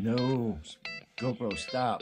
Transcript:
No. GoPro, stop.